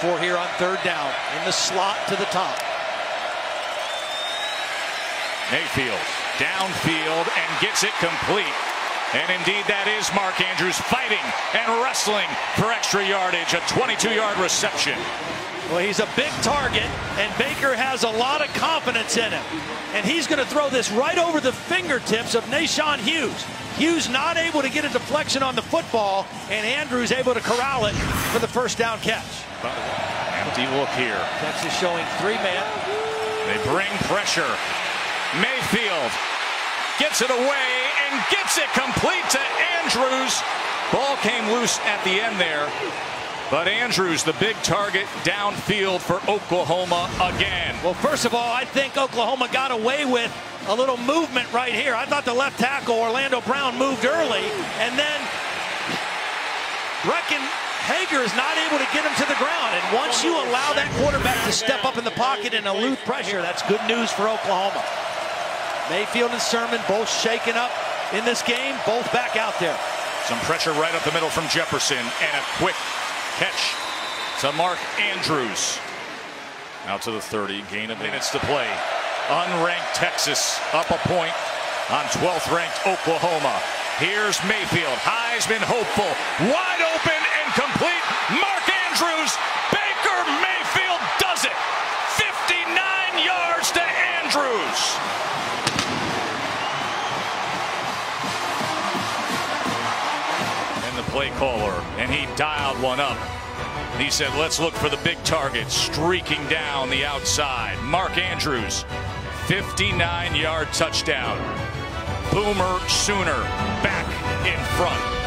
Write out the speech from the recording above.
for here on third down. In the slot to the top. Mayfield downfield and gets it complete. And indeed, that is Mark Andrews fighting and wrestling for extra yardage, a 22-yard reception. Well, he's a big target, and Baker has a lot of confidence in him. And he's going to throw this right over the fingertips of Naashon Hughes. Hughes not able to get a deflection on the football, and Andrews able to corral it for the first down catch. Empty look here. Texas showing three man. They bring pressure. Mayfield gets it away and gets it complete to Andrews. Ball came loose at the end there. But Andrews, the big target downfield for Oklahoma again. Well, first of all, I think Oklahoma got away with a little movement right here. I thought the left tackle, Orlando Brown, moved early, and then Breckyn Hager is not able to get him to the ground. And once you allow that quarterback to step up in the pocket and elude pressure, that's good news for Oklahoma. Mayfield and Sermon both shaken up in this game, both back out there. Some pressure right up the middle from Jefferson and a quick catch to Mark Andrews. Out to the 30, gain of minutes to play. Unranked Texas up a point on 12th ranked Oklahoma. Here's Mayfield, Heisman hopeful, wide open Andrews. play caller, and he dialed one up. He said, let's look for the big target streaking down the outside. Mark Andrews, 59 yard touchdown. Boomer Sooner back in front.